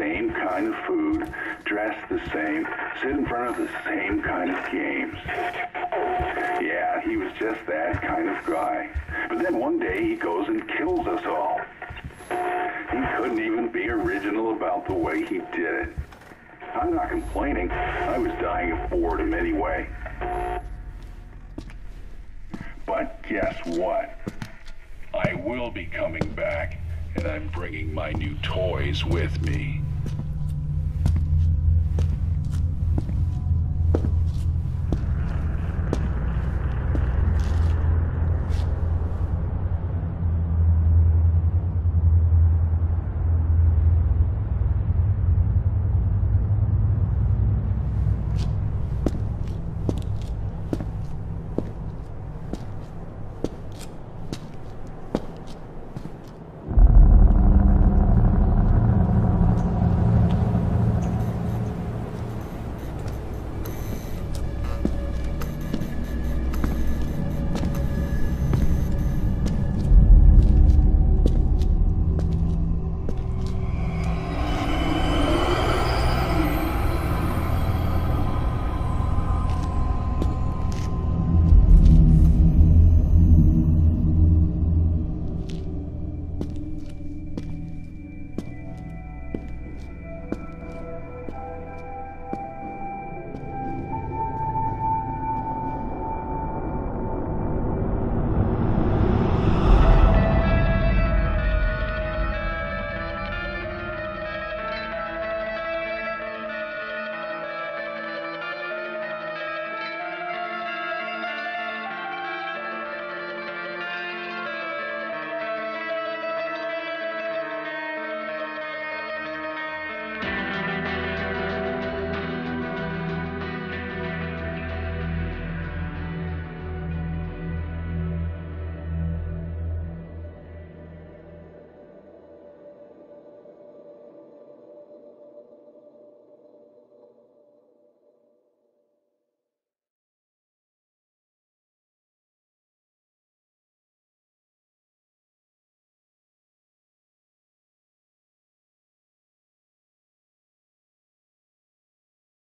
same kind of food, dress the same, sit in front of the same kind of games. Yeah, he was just that kind of guy. But then one day he goes and kills us all. He couldn't even be original about the way he did it. I'm not complaining. I was dying of boredom anyway. But guess what? I will be coming back, and I'm bringing my new toys with me.